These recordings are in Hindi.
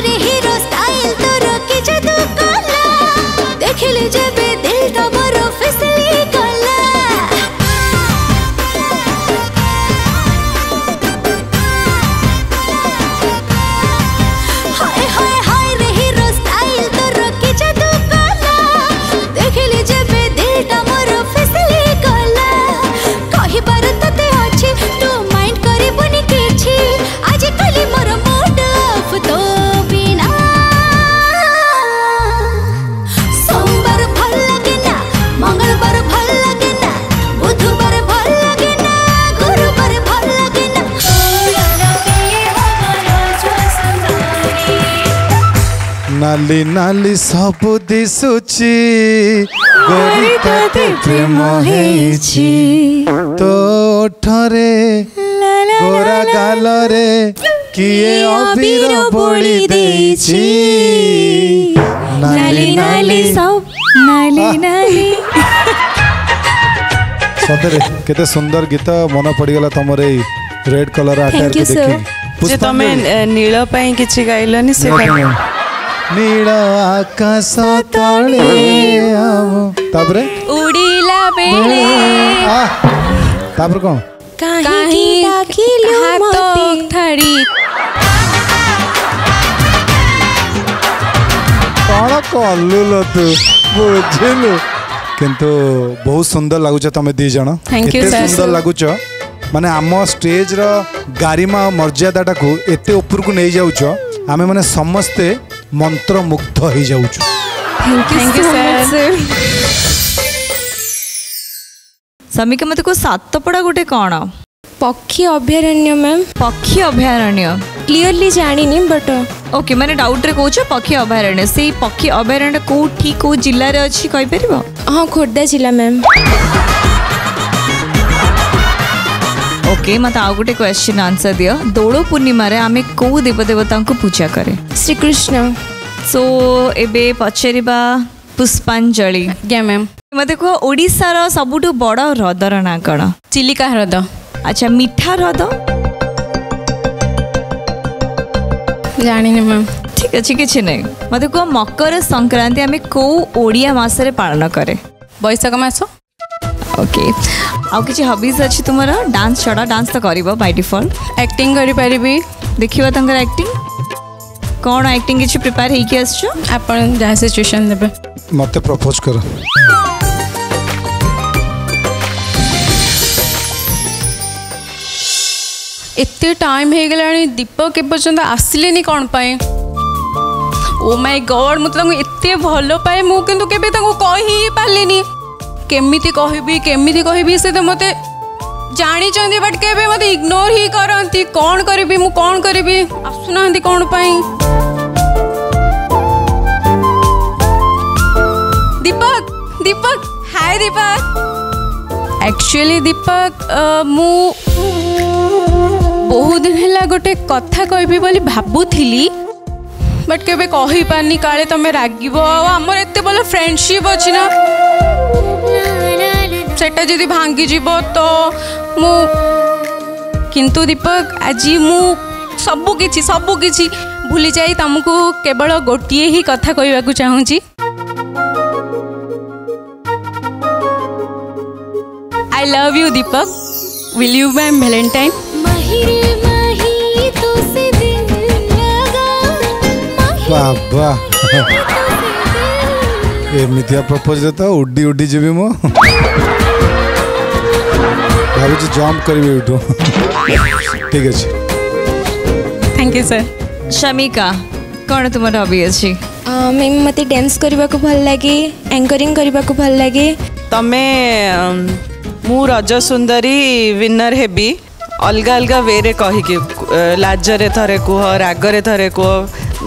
रहे নালি নালি সবু দিশুছি গরিতাতে প্রেম হেইছি তো ওঠরে গোরা গালরে কিয়ে অবির বলি দেইছি নালি নালি সব নালি নালি ସତରେ କେତେ ସୁନ୍ଦର ଗୀତ ମନେ ପଡ଼ିଗଲା ତମର ଏଇ ରେଡ୍ କଲର୍ ଆଟାୟାରକୁ ଦେଖି ତମେ ନୀଳ ପାଇଁ କିଛି ଗାଇଲନି ସେ ನೀಳ ಆಕಾಶ ತಾಳೆಯವು ತಾಪರೆ ಉಡಿಲ ಬೆಳೆ ಆ ತಾಪರೆ ಕೋಣ ಕಾಹಿ ಲಾಖಿಲು ಹಾತೋ ಥಡಿ କ'ଣ କଲୁଲ ତୁ ବୁଝିଲୁ କିନ୍ତୁ ବହୁତ ସୁନ୍ଦର ଲାଗୁଛ ତମେ ଦୁଇ ଜଣ ଏତେ ସୁନ୍ଦର ଲାଗୁଛ ମାନେ ଆମ ଷ୍ଟେଜ୍ର ଗାରିମା ଆଉ ମର୍ଯ୍ୟାଦାଟାକୁ ଏତେ ଉପରକୁ ନେଇଯାଉଛ ଆମେମାନେ ସମସ୍ତେ ମନ୍ତ୍ରମୁଗ୍ଧ ହେଇଯାଉଛୁ ସମିକା ମୋତେ କୁହ ସାତପଡ଼ା ଗୋଟେ କ'ଣ ପକ୍ଷୀ ଅଭୟାରଣ୍ୟ ମ୍ୟାମ୍ ପକ୍ଷୀ ଅଭୟାରଣ୍ୟ କ୍ଲିୟରଲି ଜାଣିନି ବଟ୍ ଓକେ ମାନେ ଡାଉଟ୍ରେ କହୁଛ ପକ୍ଷୀ ଅଭୟାରଣ୍ୟ ସେଇ ପକ୍ଷୀ ଅଭୟାରଣ୍ୟ କେଉଁଠି କେଉଁ ଜିଲ୍ଲାରେ ଅଛି କହିପାରିବ ହଁ ଖୋର୍ଦ୍ଧା ଜିଲ୍ଲା ମ୍ୟାମ୍ ओके मत आउ गोटे क्वेश्चन आंसर दियो दोळो पूर्णिमा रे आमे को देवदेवता को पूजा करे श्री कृष्ण सो so, एबे पछेरिबा पुष्पांजलि या मैम मते को ओडिसा रो सबटु बड हृदर ना चिलिका हृद अच्छा मीठा हृद जानिनि मैम ठीक अछि किछि नै मते को मकर संक्रांति आमे को ओडिया मास पालन करे वैशाख मास ओके आउ किसी हबिज अच्छी तुम डांस छड़ा डांस तो कर बै डिफल्ट एक्टिंग कर देखा तर एक्टिंग कौन एक्टिंग किसी प्रिपेयर होइक आपण जहाँ सिचुएशन देवे मत प्रपोज कर एत टाइम हो गला দীপক এপর্যন্ত আসলে কম পাই ও মাই গড মু এত ভাল পায়ে কিন্তু কেবে केमी कहबी केमी कह तो मत जानी बट के मत इग्नोर ही करती कौन करी मु कौन करी आसुना कौन पाई दीपक दीपक हाय दीपक एक्चुअली दीपक मु बहुत दिन है गोटे कथा कह भावुली बट के पानी काले तुम्हें रागब आमर एत भल फ्रेंडसीप अच्छी ସେଟା ଯଦି ଭାଙ୍ଗିଯିବ ତ ମୁଁ କିନ୍ତୁ ଦୀପକ ଆଜି ମୁଁ ସବୁକିଛି ସବୁକିଛି ଭୁଲିଯାଇ ତୁମକୁ କେବଳ ଗୋଟିଏ ହିଁ କଥା କହିବାକୁ ଚାହୁଁଛି I love you Deepak will you my valentine ବାବା ଏମିତିଆ ପ୍ରପୋଜ୍ ତ ଉଡ଼ି ଉଡ଼ି ଯିବି ମୁଁ ଭାବୁଛି ଜମ୍ପ କରିବି ଏଇଠୁ ଠିକ ଅଛି ଥ୍ୟାଙ୍କ ୟୁ ସାର୍ ଶମିକା କ'ଣ ତୁମର ହବି ଅଛି ମ୍ୟାମ୍ ମୋତେ ଡ୍ୟାନ୍ସ କରିବାକୁ ଭଲ ଲାଗେ ଆଙ୍କରିଂ କରିବାକୁ ଭଲ ଲାଗେ ତମେ ମୁଁ ରଜ ସୁନ୍ଦରୀ ୱିନର୍ ହେବି ଅଲଗା ଅଲଗା ୱେରେ କହିକି ଲାଜରେ ଥରେ କୁହ ରାଗରେ ଥରେ କୁହ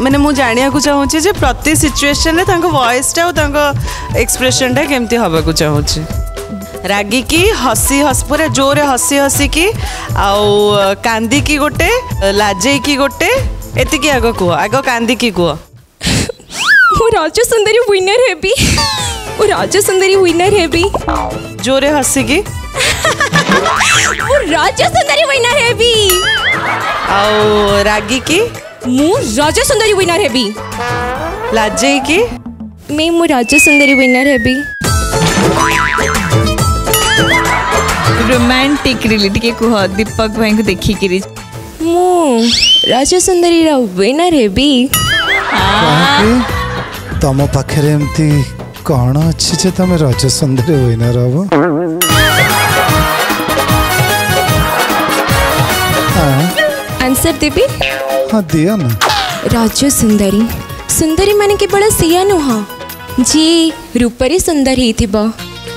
ମାନେ ମୁଁ ଜାଣିବାକୁ ଚାହୁଁଛି ଯେ ପ୍ରତି ସିଚୁଏସନ୍ରେ ତାଙ୍କ ଭଏସ୍ଟା ଆଉ ତାଙ୍କ ଏକ୍ସପ୍ରେସନ୍ଟା କେମିତି ହେବାକୁ ଚାହୁଁଛି रागी की हसी हस पूरा जोर हसी हसी की आउ कांदी की गोटे लाजे की गोटे एतिक आग कह आग कांदी की कह मु राज सुंदरी विनर है मु राज सुंदरी विनर है जोरे हसी की मु राज सुंदरी विनर है आउ रागी की मु राज सुंदरी विनर है लाजे की मैं मु राज सुंदरी विनर है रोमांटिक रिलेटिक को हो दीपक भाई को देखी के मु राजा सुंदरी तम पाखरे कौन अच्छी जे तमे राजा सुंदरी विनर हो आंसर सुंदरी सुंदरी माने केवल सिया नु हां जी रूपरे सुंदर ही थिबो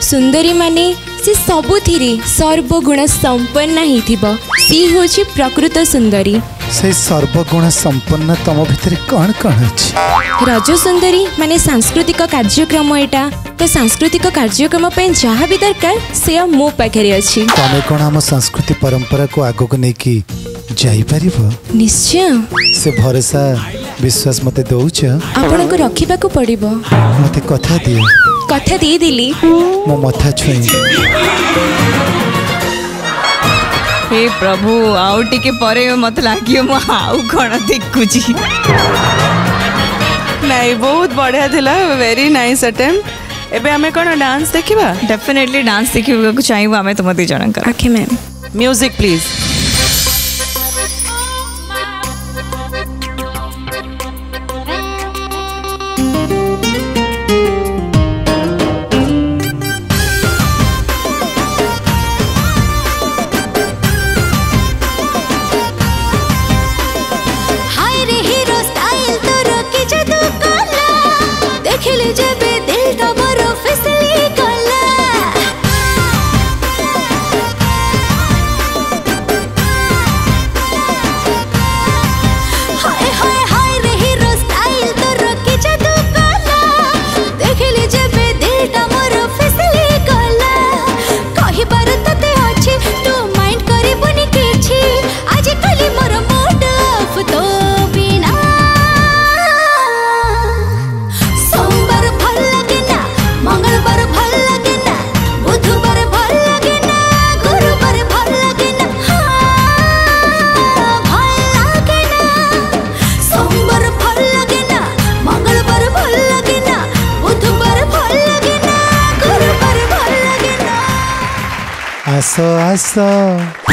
ସୁନ୍ଦରୀମାନେ ସେ ସବୁଥିରେ ସର୍ବଗୁଣ ସମ୍ପନ୍ନା ହେଇଥିବ ସେ ହେଉଛି ପ୍ରକୃତ ସୁନ୍ଦରୀ ସେ ସର୍ବଗୁଣ ସମ୍ପନ୍ନ ତମ ଭିତରେ କ'ଣ କ'ଣ ଅଛି ରଜ ସୁନ୍ଦରୀ ମାନେ ସାଂସ୍କୃତିକ କାର୍ଯ୍ୟକ୍ରମ ଏଇଟା ତ ସାଂସ୍କୃତିକ କାର୍ଯ୍ୟକ୍ରମ ପାଇଁ ଯାହା ବି ଦରକାର ସେୟା ମୋ ପାଖରେ ଅଛି ତମେ କ'ଣ ଆମ ସଂସ୍କୃତି ପରମ୍ପରାକୁ ଆଗକୁ ନେଇକି ଯାଇପାରିବ ନିଶ୍ଚୟ ସେ ଭରସା ବିଶ୍ୱାସ ମୋତେ ଦେଉଛ ଆପଣଙ୍କୁ ରଖିବାକୁ ପଡ଼ିବ ମୋତେ କଥା ଦିଅ कथा दे दिली मो मथा छुए हे प्रभु आउ टिके परे मत लागियो मो आउ कोन देखु जी नहीं बहुत बढ़िया थिला वेरी नाइस अटेम्प्ट एबे हमें कोन डांस देखिबा डेफिनेटली डांस देखिबा को चाहिबो हमें तुमति जणन ओके मैम म्यूजिक प्लीज जब आसो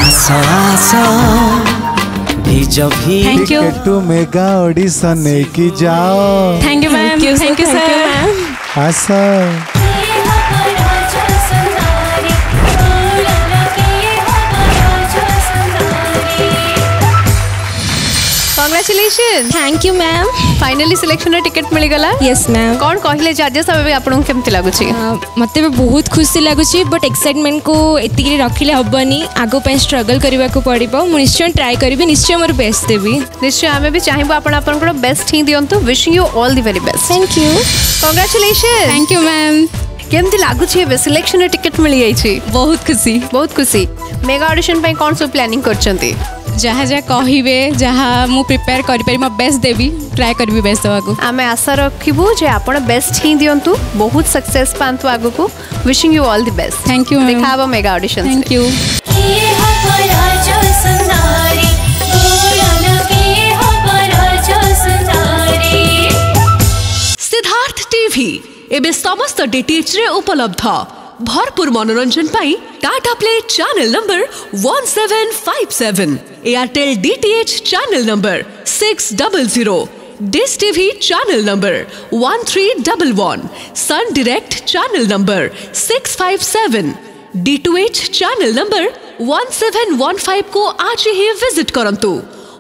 आसो आसो आसो भीजो भी thank you to mega audition की जाओ thank you ma'am thank you sir आसो congratulation thank you ma'am finally selection ticket मिल गला यस मैम कौन कहले जजेस आपको केमती लगुच मत बहुत खुशी लगुच बट एक्साइटमेंट को ये रखिले हेनी आगपाई स्ट्रगल करने को पड़ो निश्चय ट्राए करी निश्चय मोर बेस्ट देवी निश्चय आम भी चाहिए आप बेस्ट ही दिंतु wishing you all the very best thank you congratulation thank you ma'am केमती लगुच सिलेक्शन टिकेट मिल जाइए बहुत खुशी बहुत खुशी मेगा ऑडिशन कौन सब प्लानिंग कर जहाँ जहाँ कहे जहाँ मुझे प्रिपेयर कर बेस्ट देवी ट्राए करी बेस्ट देवा आम आशा रखू जो आप बेस्ट हिं दिंतु बहुत सक्से पात आग को wishing you all the best thank you देखा mega audition thank you Siddharth TV एबे समस्त डीटीएच उपलब्ध ভরপুর মনোরঞ্জন পাই Tata Play channel number one seven five seven Airtel DTH channel number six double zero Dish TV channel number one three double one Sun Direct channel number six five seven D two H channel number one seven one five को आज ही विजिट करंतु